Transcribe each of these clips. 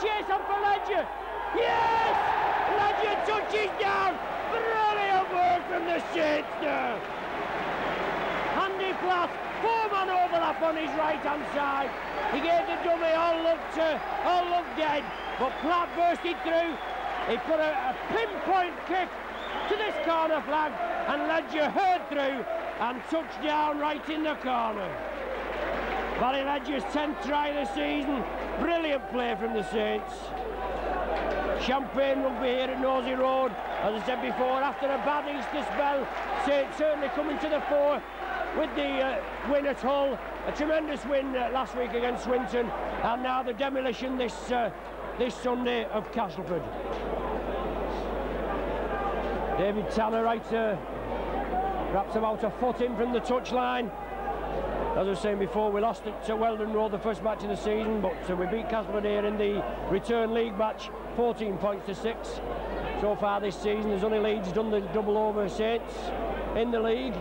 chase on for Ledger. Yes! Ledger touches down. Brilliant work from the Saints now. Andy Platt, four-man overlap on his right-hand side. He gave the dummy all looked, uh, all looked dead, but Platt bursted through. He put a, a pinpoint kick to this corner flag, and Ledger heard through and touched down right in the corner. Barry Ledger's 10th try the season. Brilliant play from the Saints. Champagne rugby here at Knowsley Road. As I said before, after a bad Easter spell, Saints certainly coming to the fore with the uh, win at Hull. A tremendous win uh, last week against Swinton, and now the demolition this uh, this Sunday of Castleford. David Tanner right uh, perhaps about a foot in from the touchline. As I was saying before, we lost to Wheldon Road the first match of the season, but uh, we beat Castleford here in the return league match, 14 points to six. So far this season, there's only Leeds done the double over Saints in the league.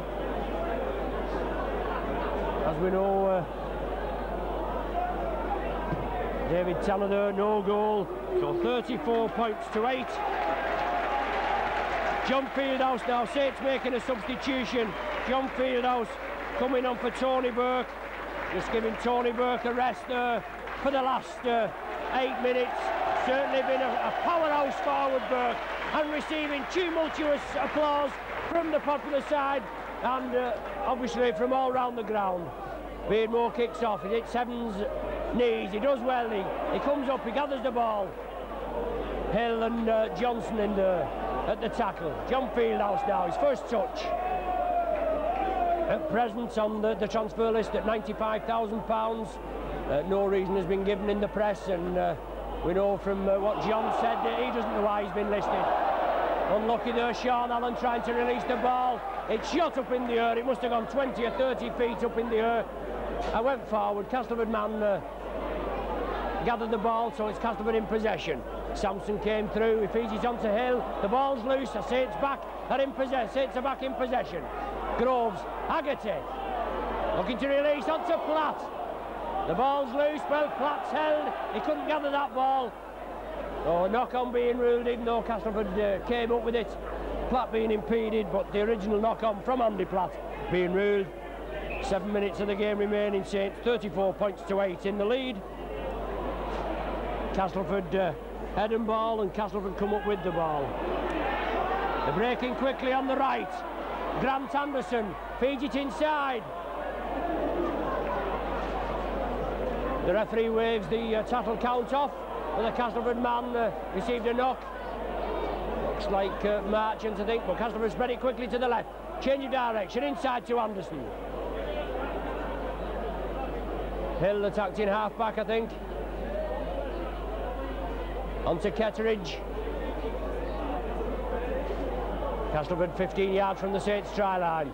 As we know, uh, David Tanner no goal, so 34 points to eight. John Fieldhouse now, Saints making a substitution. John Fieldhouse coming on for Tony Burke. Just giving Tony Burke a rest for the last uh, eight minutes. Certainly been a, a powerhouse forward Burke and receiving tumultuous applause from the popular side and uh, obviously from all round the ground. Beardmore kicks off, he hits Evans' knees, he does well, he, he comes up, he gathers the ball. Hill and uh, Johnson in there at the tackle. John Fieldhouse now, his first touch at present on the, the transfer list at £95,000. Uh, no reason has been given in the press and uh, we know from uh, what John said that he doesn't know why he's been listed. Unlucky there, Sean Allen trying to release the ball. It shot up in the air. It must have gone 20 or 30 feet up in the air. I went forward. Castleford man uh, gathered the ball, so it's Castleford in possession. Sampson came through. He feeds it onto Hill. The ball's loose. I say it's back. Are in possession. Are back in possession. Groves, Haggerty, looking to release onto Platt. The ball's loose, well, Platt's held. He couldn't gather that ball. Oh, knock on being ruled, even though Castleford uh, came up with it. Platt being impeded, but the original knock on from Andy Platt being ruled. Seven minutes of the game remaining, Saints 34 points to eight in the lead. Castleford uh, head and ball, and Castleford come up with the ball. They're breaking quickly on the right. Grant Anderson feeds it inside. The referee waves the uh, tattle count off, and the Castleford man uh, received a knock. Looks like uh, Marchant, I think, but Castleford spread it quickly to the left. Change of direction, inside to Anderson. Hill attacked in half-back, I think. On to Ketteridge. Castleford 15 yards from the Saints try line.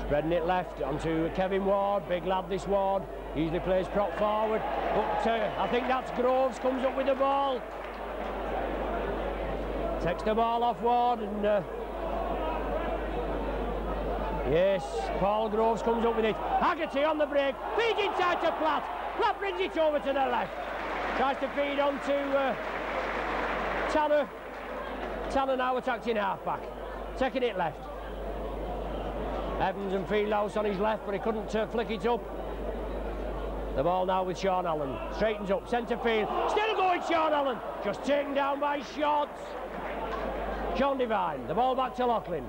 Spreading it left onto Kevin Ward, big lad this Ward, Easily plays prop forward, but uh, I think that's Groves, comes up with the ball. Takes the ball off Ward and uh, yes, Paul Groves comes up with it. Haggerty on the break, feeds inside to Platt, Platt brings it over to the left. Tries to feed on to uh, Tanner, Tanner now attacked in half-back, taking it left. Evans and Fieldhouse on his left, but he couldn't uh, flick it up. The ball now with Sean Allen. Straightens up, centre field. Still going, Sean Allen. Just taken down by Shots. John Devine. The ball back to Loughlin.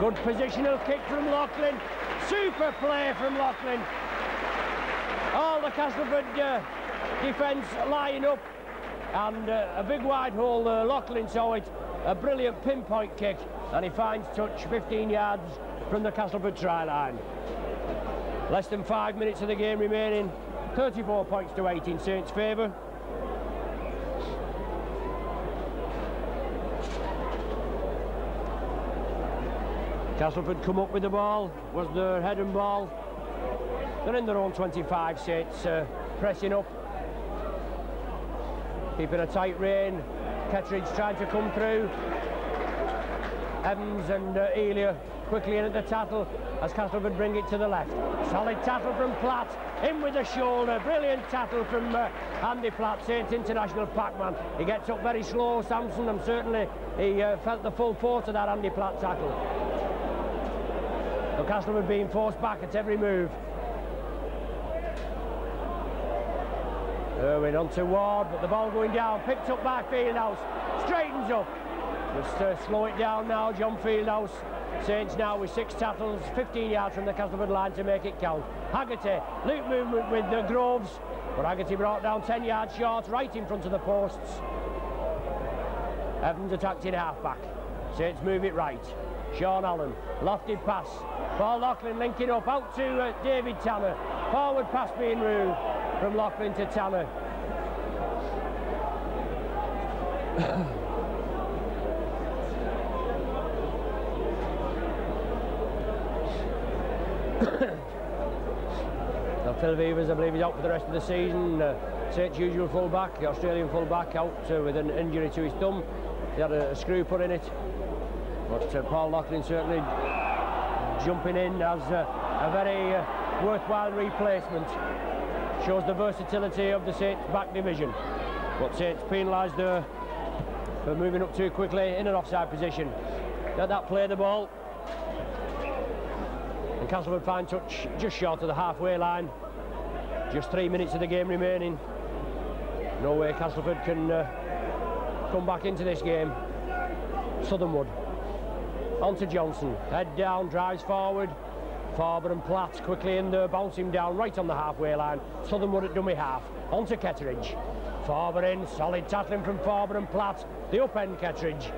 Good positional kick from Loughlin. Super play from Loughlin. All the Castleford uh, defence lying up and uh, a big wide hole there. Loughlin saw it, a brilliant pinpoint kick, and he finds touch 15 yards from the Castleford try line. Less than five minutes of the game remaining, 34 points to 8 in Saints' favour. Castleford come up with the ball, was their head and ball. They're in their own 25, Saints uh, pressing up keeping a tight rein. Ketteridge trying to come through. Evans and uh, Elia quickly in at the tackle. as Castleford bring it to the left. Solid tackle from Platt, in with the shoulder, brilliant tackle from uh, Andy Platt, Saint International Pac-Man. He gets up very slow, Sampson, and certainly he uh, felt the full force of that Andy Platt tackle. So Castleford being forced back at every move. Irwin onto Ward, but the ball going down, picked up by Fieldhouse, straightens up. Just uh, slow it down now, John Fieldhouse. Saints now with six tackles, 15 yards from the Castleford line to make it count. Haggerty, loop movement with the Groves, but Haggerty brought down 10 yards short, right in front of the posts. Evans attacked in half-back. Saints move it right. Sean Allen, lofted pass. Paul Loughlin linking up out to uh, David Tanner. Forward pass being ruled from Loughlin to Tanner. now Phil Veivers, I believe, is out for the rest of the season. Uh, Saints usual full-back, the Australian full-back, out uh, with an injury to his thumb. He had a, a screw put in it. But uh, Paul Loughlin certainly jumping in as a very uh, worthwhile replacement shows the versatility of the Saints back division. But Saints penalised there for moving up too quickly in an offside position. Let that play the ball. And Castleford fine touch just short of the halfway line. Just three minutes of the game remaining. No way Castleford can uh, come back into this game. Southernwood. On to Johnson. Head down, drives forward. Forber and Platt quickly in there, bounce him down right on the halfway line. Southernwood at dummy half. On to Ketteridge. Forber in, solid tackling from Farber and Platt. The up end Ketteridge.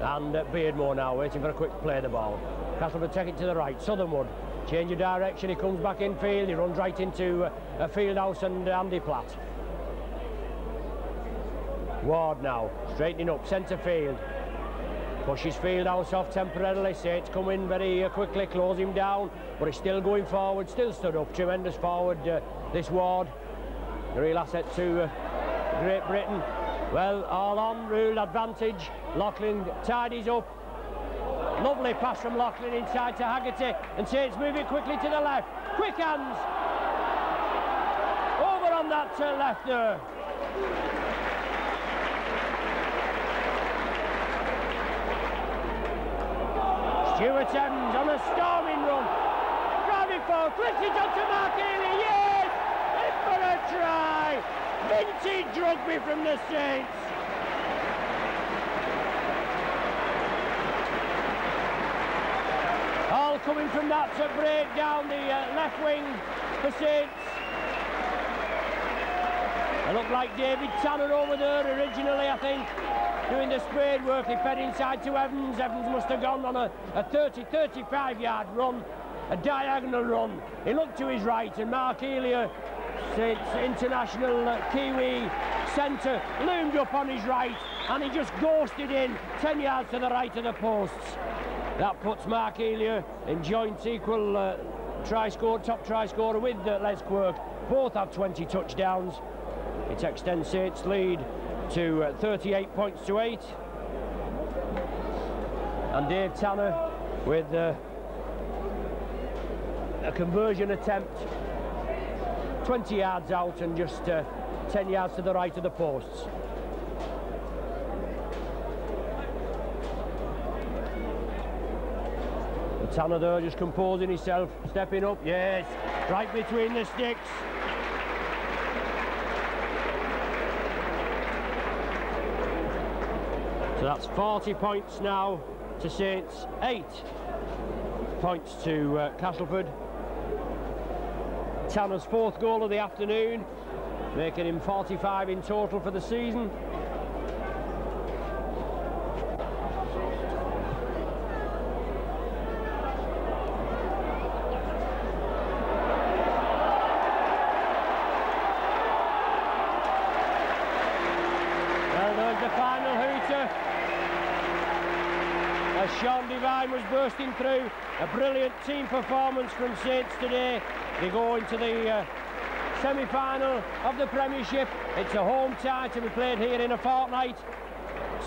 And uh, Beardmore now waiting for a quick play the ball. Castleford take it to the right. Southernwood change of direction. He comes back in field. He runs right into uh, a Fieldhouse and Andy Platt. Ward now straightening up centre field. Pushes Fieldhouse off temporarily. Saints come in very uh, quickly, close him down, but he's still going forward, still stood up. Tremendous forward, uh, this Ward. A real asset to uh, Great Britain. Well, all on, ruled advantage. Loughlin tidies up. Lovely pass from Loughlin inside to Haggerty, and Saints move it quickly to the left. Quick hands. Over on that uh, left there. Stuart Evans on a storming run. Forward, flicks it onto Mark Elia, yes! In for a try! Vintage rugby from the Saints. All coming from that to break down the uh, left wing for Saints. It looked like David Tanner over there originally, I think doing the spade work. He fed inside to Evans. Evans must have gone on a, a 30, 35 yard run, a diagonal run. He looked to his right and Mark Elia, international uh, Kiwi centre, loomed up on his right and he just ghosted in 10 yards to the right of the posts. That puts Mark Elia in joint equal uh, try score, top try scorer with uh, Les Quirk. Both have 20 touchdowns. It extends its lead to uh, 38 points to 8. And Dave Tanner with uh, a conversion attempt 20 yards out and just uh, 10 yards to the right of the posts. Tanner there just composing himself, stepping up, yes, right between the sticks. That's 40 points now to Saints, 8 points to uh, Castleford. Tanner's fourth goal of the afternoon, making him 45 in total for the season. Through. A brilliant team performance from Saints today. They go into the uh, semi-final of the Premiership. It's a home tie to be played here in a fortnight.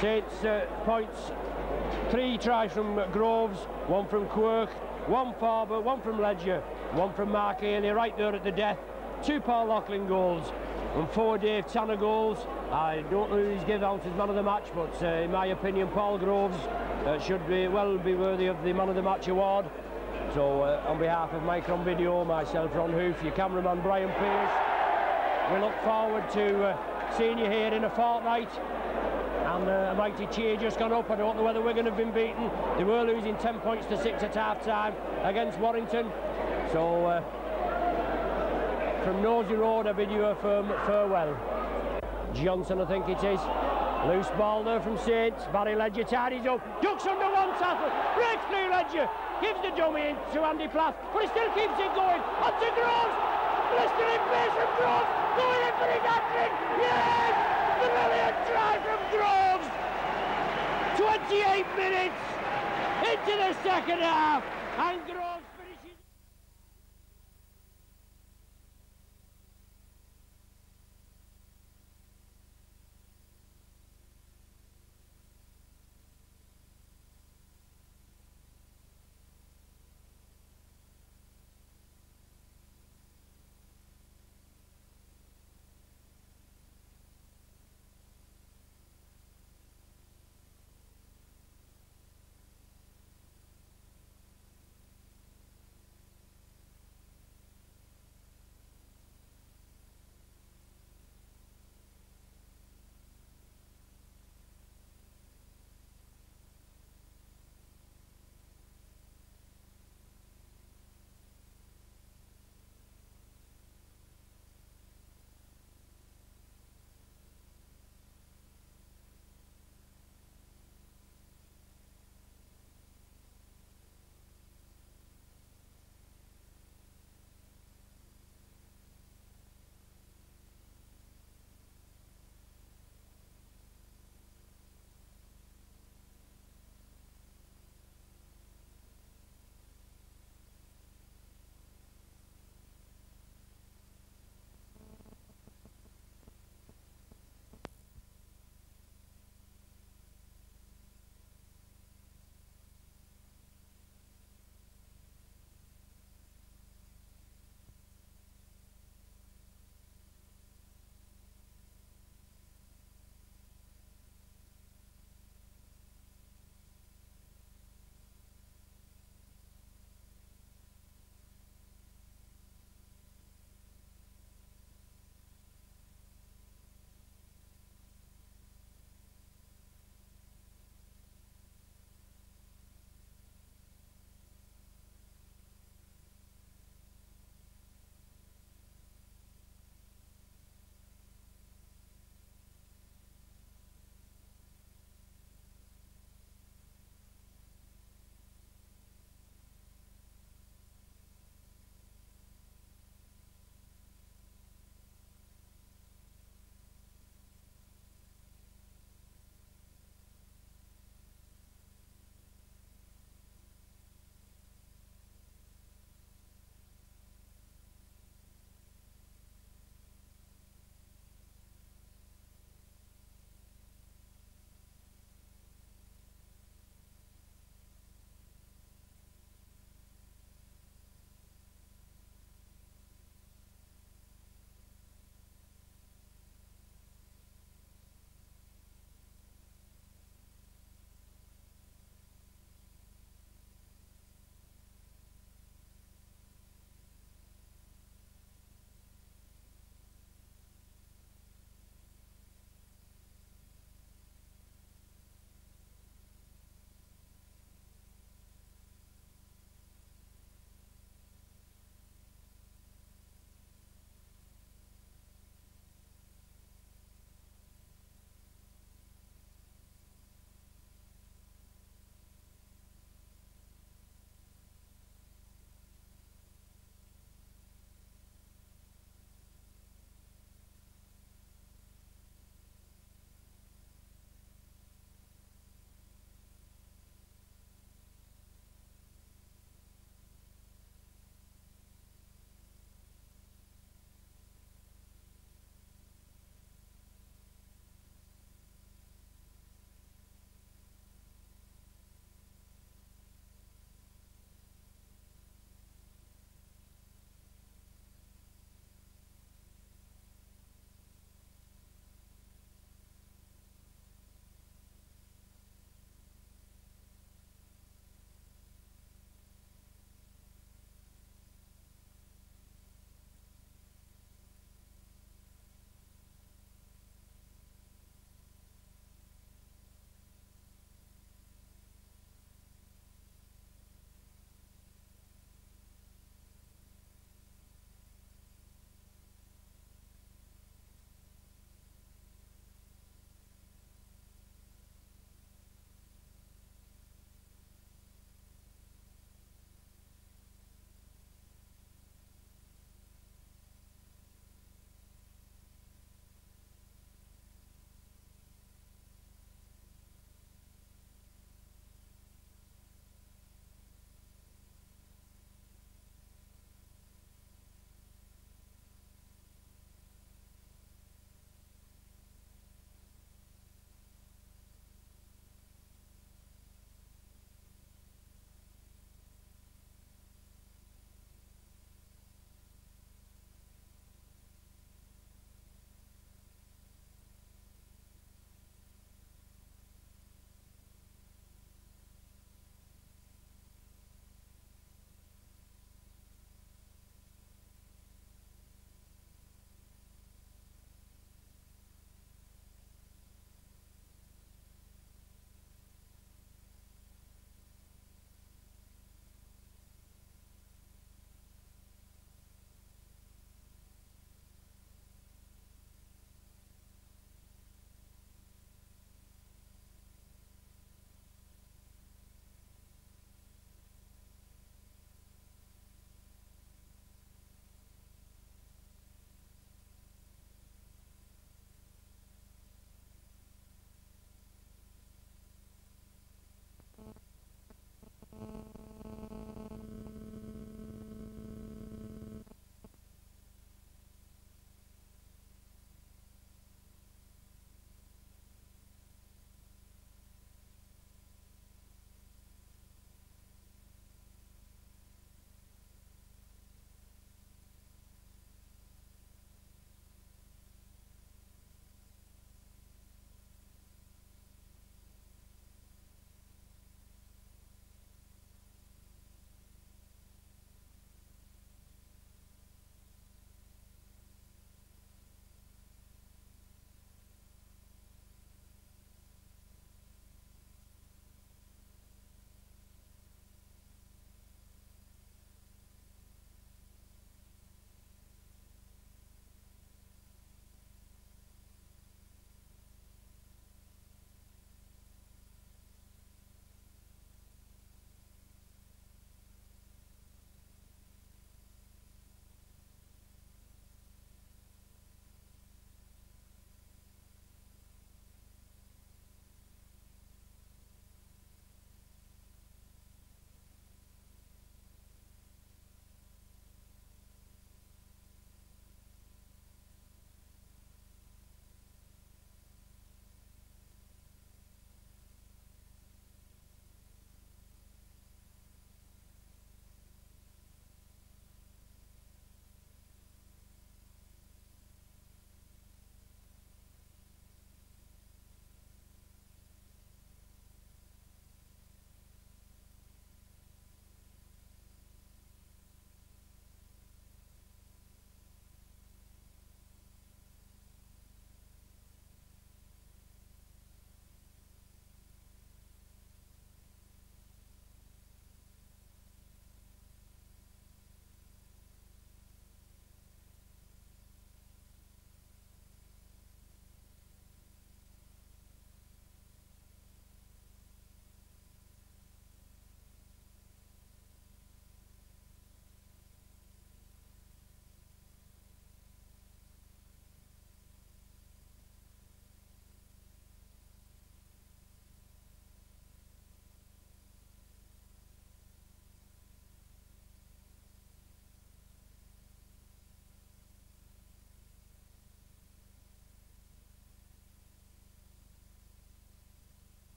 Saints uh, points Three tries from Groves, one from Quirk, one Forber, one from Ledger, one from Mark Elia, right there at the death. Two Paul Loughlin goals and four Dave Tanner goals. I don't know who he's given out as man of the match, but uh, in my opinion, Paul Groves uh, should be well be worthy of the man of the match award. So uh, on behalf of Micron Video, myself, Ron Hoof, your cameraman Brian Pierce, we look forward to uh, seeing you here in a fortnight. And uh, a mighty cheer just gone up. I don't know whether Wigan have been beaten. They were losing 10 points to 6 at half time against Warrington. So uh, from Knowsley Road, I bid you a firm farewell. Johnson, I think it is. Loose ball there from Saints. Barry Ledger tidies up. Ducks under one tackle. Breaks through Ledger. Gives the dummy in to Andy Platt. But he still keeps it going. On to Groves. Blistering pace from Groves. Going in for his hat Yes! Brilliant try from Groves. 28 minutes into the second half. And Groves.